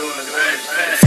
doing a great thing.